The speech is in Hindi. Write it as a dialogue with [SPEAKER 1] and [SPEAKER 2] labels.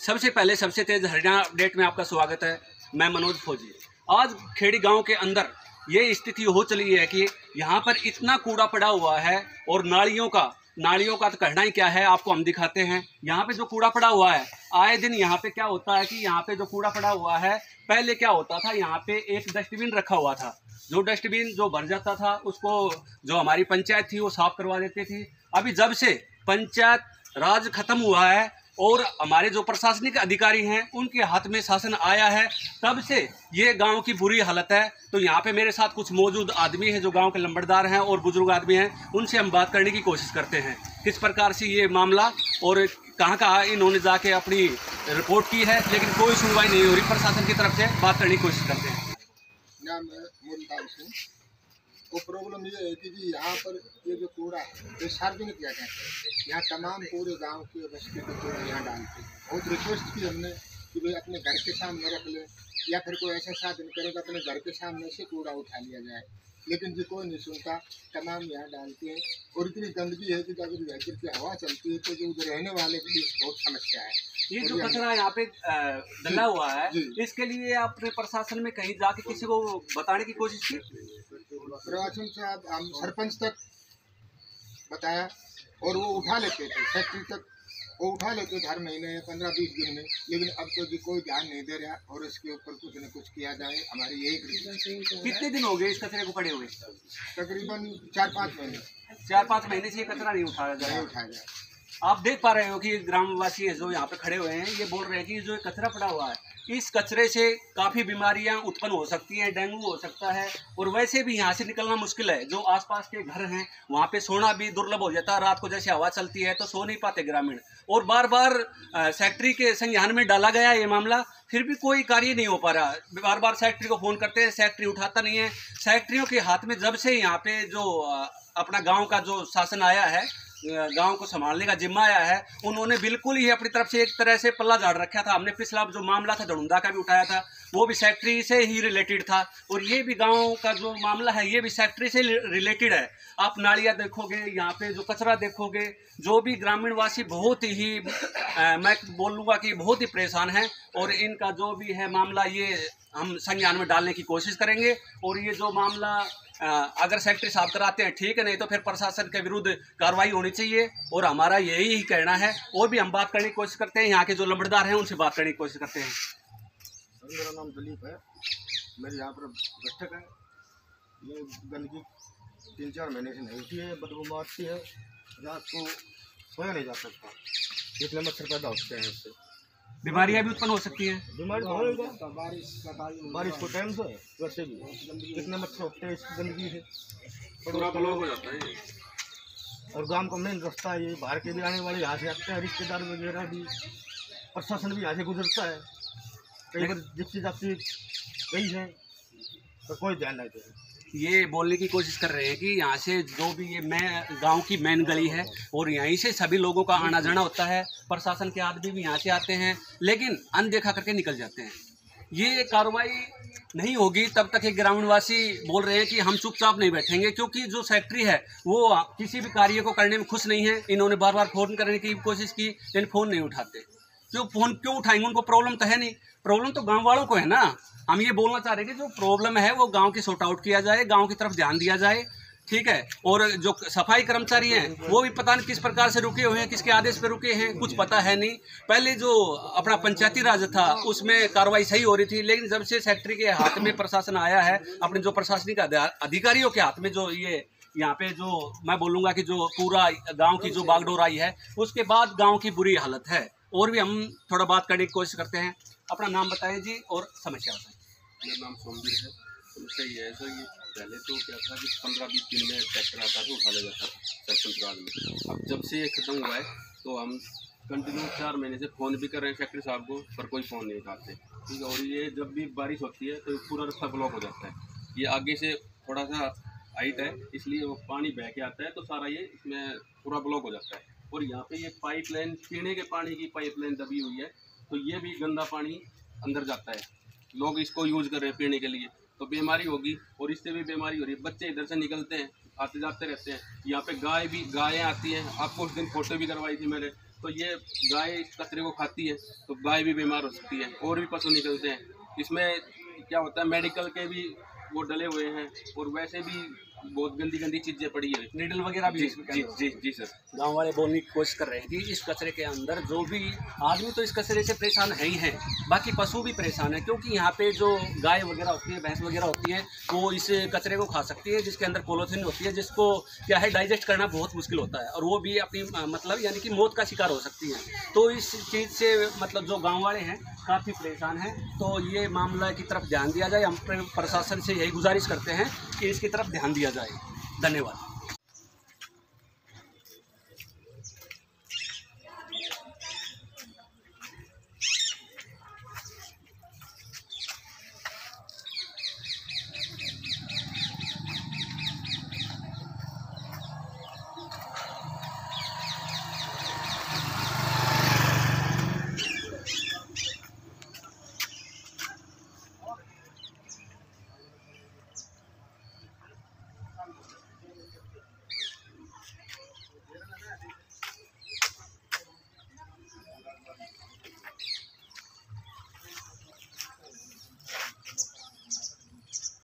[SPEAKER 1] सबसे पहले, सबसे तेज हरियाणा अपडेट में आपका स्वागत है। मैं मनोज फौजी। आज खेड़ी गाँव के अंदर ये स्थिति हो चली है कि यहाँ पर इतना कूड़ा पड़ा हुआ है और नालियों का नालियों का तो कहना ही क्या है, आपको हम दिखाते हैं। यहाँ पे जो कूड़ा पड़ा हुआ है, आए दिन यहाँ पे क्या होता है कि यहाँ पे जो कूड़ा पड़ा हुआ है, पहले क्या होता था, यहाँ पे एक डस्टबिन रखा हुआ था। जो डस्टबिन जो भर जाता था, उसको जो हमारी पंचायत थी, वो साफ़ करवा देती थी। अभी जब से पंचायत राज खत्म हुआ है और हमारे जो प्रशासनिक अधिकारी हैं, उनके हाथ में शासन आया है, तब से ये गाँव की बुरी हालत है। तो यहाँ पे मेरे साथ कुछ मौजूद आदमी हैं जो गाँव के लंबड़दार हैं और बुज़ुर्ग आदमी हैं, उनसे हम बात करने की कोशिश करते हैं। किस प्रकार से ये मामला और कहाँ कहाँ इन्होंने जाके अपनी रिपोर्ट की है, लेकिन कोई सुनवाई नहीं हो रही। प्रशासन की तरफ़ से बात करने की कोशिश करते हैं
[SPEAKER 2] नाम है मुल्तान सिंह वो प्रॉब्लम ये है कि जी यहाँ पर ये जो कूड़ा है ये सार्वजनिक जगह है। यहाँ तमाम पूरे गाँव के बस्ती के कूड़ा यहाँ डालते हैं। बहुत रिक्वेस्ट की हमने कि भाई अपने घर के सामने रख लें या फिर कोई ऐसा साधन करे तो अपने घर के सामने से कूड़ा उठा लिया जाए। लेकिन जी कोई नहीं सुनता तमाम यहाँ डालते हैं। और इतनी गंदगी है कि अगर व्हीकल की हवा चलती है तो जो उधर रहने वाले के लिए बहुत समस्या है।
[SPEAKER 1] ये जो कचरा यहाँ पे डला हुआ है इसके लिए आपने प्रशासन में कहीं जाके किसी को बताने की कोशिश की?
[SPEAKER 2] प्रवासन से आप हम सरपंच तक बताया और वो उठा लेते थे फैक्ट्री तक। वो उठा लेते थे हर महीने या पंद्रह बीस दिन में। लेकिन अब तो जी कोई ध्यान नहीं दे रहा और इसके ऊपर कुछ न कुछ किया जाए हमारी यही
[SPEAKER 1] कितने दिन हो गए इस कचरे को पड़े हुए?
[SPEAKER 2] तकरीबन चार पाँच महीने।
[SPEAKER 1] चार पाँच महीने से ये कचरा नहीं उठाया जा रहा।
[SPEAKER 2] उठाया जाए
[SPEAKER 1] आप देख पा रहे हो कि ग्रामवासी जो यहाँ पे खड़े हुए हैं ये बोल रहे हैं कि जो कचरा पड़ा हुआ है इस कचरे से काफ़ी बीमारियाँ उत्पन्न हो सकती हैं, डेंगू हो सकता है, और वैसे भी यहाँ से निकलना मुश्किल है। जो आसपास के घर हैं, वहाँ पे सोना भी दुर्लभ हो जाता है। रात को जैसे हवा चलती है तो सो नहीं पाते ग्रामीण। और बार बार सेक्रेटरी के संज्ञान में डाला गया ये मामला, फिर भी कोई कार्य नहीं हो पा रहा। बार बार सेक्रेटरी को फ़ोन करते हैं सेक्ट्री उठाता नहीं है। सेक्रेटरियों के हाथ में जब से यहाँ पे जो अपना गाँव का जो शासन आया है गाँव को संभालने का जिम्मा आया है। उन्होंने बिल्कुल ही अपनी तरफ़ से एक तरह से पल्ला झाड़ रखा था। हमने पिछला जो मामला था धड़ुंदा का भी उठाया था वो भी सेक्ट्री से ही रिलेटेड था। और ये भी गाँव का जो मामला है ये भी सेक्ट्री से रिलेटेड है। आप नालियाँ देखोगे यहाँ पे जो कचरा देखोगे जो भी ग्रामीण वासी बहुत ही अ, मैं बोल लूँगा कि बहुत ही परेशान हैं। और इनका जो भी है मामला ये हम संज्ञान में डालने की कोशिश करेंगे और ये जो मामला अगर सेक्रेटरी साहब कराते हैं, ठीक है, नहीं तो फिर प्रशासन के विरुद्ध कार्रवाई होनी चाहिए और हमारा यही ही कहना है। और भी हम बात करने की कोशिश करते हैं, यहाँ के जो लंबड़दार हैं, उनसे बात करने की कोशिश करते हैं।
[SPEAKER 2] सर, मेरा नाम दिलीप है। मेरे यहाँ पर बैठक है। ये गंदगी तीन चार महीने से नहीं उठी है, बदबू मारती है। रात को सोया नहीं जा सकता। इतने मच्छर पैदा होते हैं इससे।
[SPEAKER 1] बीमारियाँ भी उत्पन्न हो सकती हैं।
[SPEAKER 2] बीमारी तो बारिश को टाइम से वैसे भी। कितने मच्छर होते हैं इस गंदगी से
[SPEAKER 1] हो जाता है
[SPEAKER 2] और गाँव का मेन रास्ता है ये बाहर के भी आने वाले यहाँ से आते हैं रिश्तेदार वगैरह भी। प्रशासन भी यहाँ से गुजरता है। कई बार जिप्सी जाप्सी गई है। तो कोई ध्यान नहीं दे रहा।
[SPEAKER 1] ये बोलने की कोशिश कर रहे हैं कि यहाँ से जो भी ये मैं, गाँव की मेन गली है, और यहीं से सभी लोगों का आना जाना होता है, प्रशासन के आदमी भी यहाँ से आते हैं, लेकिन अनदेखा करके निकल जाते हैं। ये कार्रवाई नहीं होगी तब तक एक ग्रामीणवासी बोल रहे हैं कि हम चुपचाप नहीं बैठेंगे, क्योंकि जो सेक्रेटरी है, वो किसी भी कार्य को करने में खुश नहीं है। इन्होंने बार बार फ़ोन करने की कोशिश की, लेकिन फ़ोन नहीं उठाते। क्यों फ़ोन क्यों उठाएँगे? उनको प्रॉब्लम तो है नहीं। प्रॉब्लम तो गाँव वालों को है ना। हम ये बोलना चाह रहे हैं कि जो प्रॉब्लम है, वो गाँव की सॉर्ट आउट किया जाए, गाँव की तरफ़ ध्यान दिया जाए, ठीक है? और जो सफ़ाई कर्मचारी हैं, वो भी पता नहीं किस प्रकार से रुके हुए हैं, किसके आदेश पे रुके हैं, कुछ पता है नहीं। पहले जो अपना पंचायती राज था, उसमें कार्रवाई सही हो रही थी, लेकिन जब से सेक्रेटरी के हाथ में प्रशासन आया है, अपने जो प्रशासनिक अधिकारियों के हाथ में जो ये, यहाँ पे जो मैं बोलूँगा कि जो पूरा गाँव की जो बागडोर आई है, उसके बाद गाँव की बुरी हालत है। और भी हम थोड़ा बात करने की कोशिश करते हैं। अपना नाम बताएँ जी और समस्या बताएँ?
[SPEAKER 3] मेरा नाम सोमवीर है। समस्या ये है सर, ये पहले तो क्या था कि पंद्रह बीस दिन में ट्रैक्टर आता था, उठा ले जाता था राज में। अब जब से ये खत्म हुआ है तो हम कंटिन्यू चार महीने से फ़ोन भी कर रहे हैं सेक्रेटरी साहब को, पर कोई फ़ोन नहीं उठाते। ठीक है, और ये जब भी बारिश होती है तो पूरा रास्ता ब्लॉक हो जाता है। ये आगे से थोड़ा सा हाइट है, इसलिए वो पानी बह के आता है तो सारा ये इसमें पूरा ब्लॉक हो जाता है। और यहाँ पे ये पाइपलाइन पीने के पानी की पाइपलाइन दबी हुई है तो ये भी गंदा पानी अंदर जाता है। लोग इसको यूज़ कर रहे हैं पीने के लिए। तो बीमारी होगी और इससे भी बीमारी हो रही है। बच्चे इधर से निकलते हैं, आते जाते रहते हैं। यहाँ पे गाय भी, गायें आती हैं। आपको उस दिन फ़ोटो भी करवाई थी मैंने। तो ये गाय कचरे को खाती है तो गाय भी बीमार हो सकती है। और भी पशु निकलते हैं। इसमें क्या होता है मेडिकल के भी वो डले हुए हैं। और वैसे भी बहुत गंदी गंदी चीज़ें पड़ी है।
[SPEAKER 1] नीडल वगैरह भी
[SPEAKER 3] जी जी जी जी सर
[SPEAKER 1] गाँव वाले बोलने की कोशिश कर रहे हैं कि इस कचरे के अंदर जो भी आदमी तो इस कचरे से परेशान है ही है बाकी पशु भी परेशान है क्योंकि यहाँ पे जो गाय वगैरह होती है भैंस वगैरह होती है वो इस कचरे को खा सकती है जिसके अंदर पोलोथीन होती है जिसको क्या है डाइजेस्ट करना बहुत मुश्किल होता है और वो भी अपनी मतलब यानी कि मौत का शिकार हो सकती है। तो इस चीज़ से मतलब जो गाँव वाले हैं काफ़ी परेशान हैं। तो ये मामला की तरफ़ ध्यान दिया जाए हम प्रशासन से यही गुजारिश करते हैं कि इसकी तरफ़ ध्यान दिया जाए धन्यवाद।